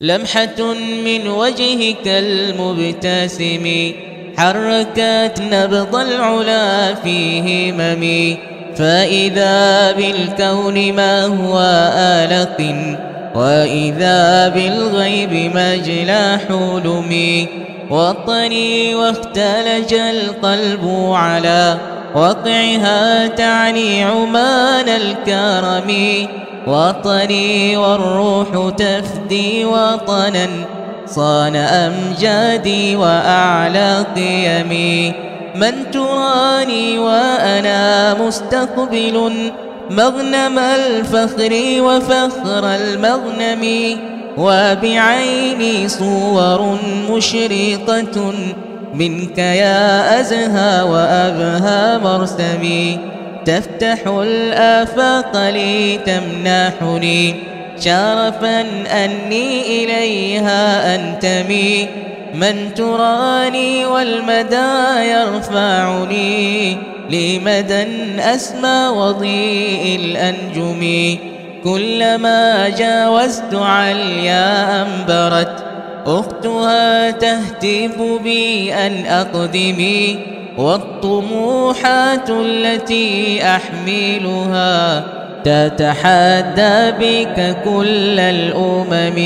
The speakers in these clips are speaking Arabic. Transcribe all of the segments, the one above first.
لمحة من وجهك المبتسم حركت نبض العلا في هممي فإذا بالكون ما هو آلق وإذا بالغيب مجلى حلمي وطني واختلج القلب على وقعها تعني عمان الكرم. وطني والروح تفدي وطنا صان أمجادي وأعلى قيمي. من تراني وأنا مستقبل مغنم الفخر وفخر المغنم. وبعيني صور مشرقة منك يا أزهى وأبهى مرسمي. تفتح الآفاق لي تمنحني شرفا أني إليها أنتمي من تراني والمدى يرفعني لمدى أسمى وضيء الأنجم كلما جاوزت عليا أنبرت أختها تهتف بي أن أقدمي والطموحات التي أحملها تتحدى بك كل الأمم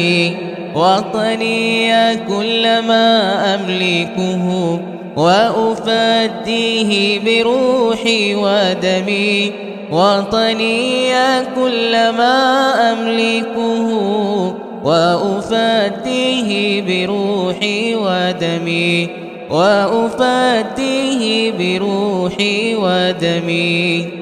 وطني كل ما أملكه وأفديه بروحي ودمي وطني كل ما أملكه وأفديه بروحي ودمي وأفديه بروحي ودمي.